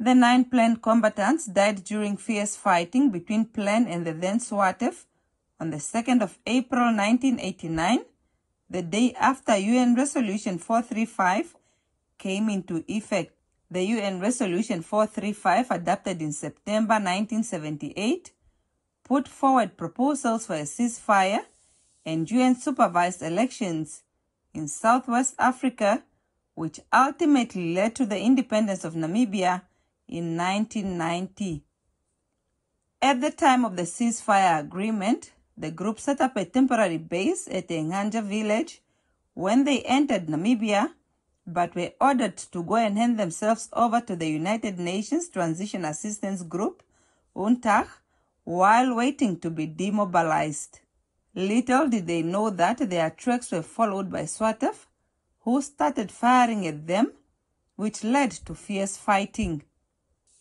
The nine PLAN combatants died during fierce fighting between Plan and the then SWATF on the 2nd of April 1989, the day after UN Resolution 435 came into effect. The UN Resolution 435, adopted in September 1978, put forward proposals for a ceasefire and UN-supervised elections in Southwest Africa, which ultimately led to the independence of Namibia in 1990. At the time of the ceasefire agreement, the group set up a temporary base at Enganja village when they entered Namibia but were ordered to go and hand themselves over to the United Nations Transition Assistance Group, UNTAG, while waiting to be demobilized. Little did they know that their tracks were followed by SWATF, who started firing at them, which led to fierce fighting.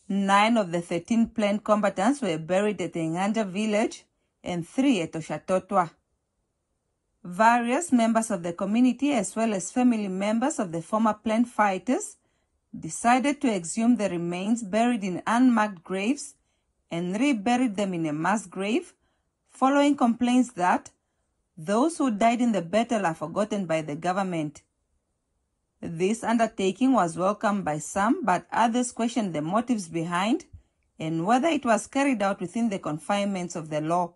Nine of the 13 PLAN combatants were buried at the village and three at Oshatotwa. Various members of the community, as well as family members of the former PLAN fighters, decided to exhume the remains buried in unmarked graves and reburied them in a mass grave, following complaints that those who died in the battle are forgotten by the government. This undertaking was welcomed by some, but others questioned the motives behind and whether it was carried out within the confinements of the law.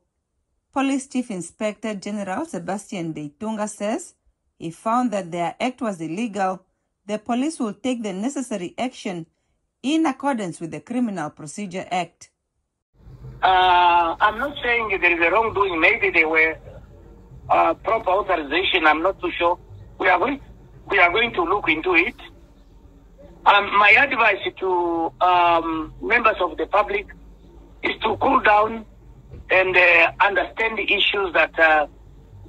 Police Chief Inspector General Sebastian Ndeitunga says he found that their act was illegal. The police will take the necessary action in accordance with the Criminal Procedure Act. Uh, I'm not saying there is a wrongdoing. Maybe they were uh, proper authorization. I'm not too sure. We are going, we are going to look into it. Um, my advice to um, members of the public is to cool down and uh, understand the issues that uh,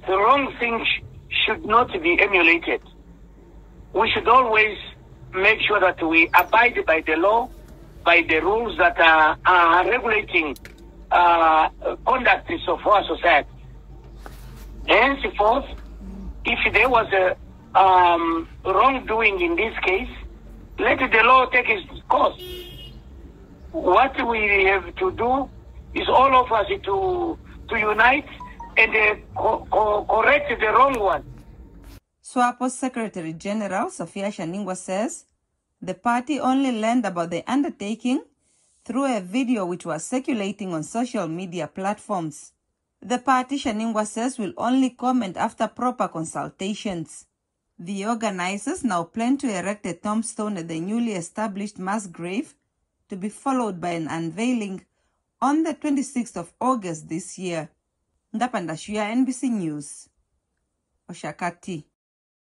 the wrong thing sh- should not be emulated. We should always make sure that we abide by the law, by the rules that are, are regulating uh, conduct of our society. Henceforth, if there was a um, wrongdoing in this case, let the law take its course. What we have to do is all of us to to unite and uh, co- co- correct the wrong one. SWAPO's Secretary General Sophia Shaningwa says the party only learned about the undertaking through a video which was circulating on social media platforms. The party, Shaningwa says, will only comment after proper consultations. The organizers now plan to erect a tombstone at the newly established mass grave to be followed by an unveiling on the 26th of August this year. Ndapandashuya NBC News. Oshakati.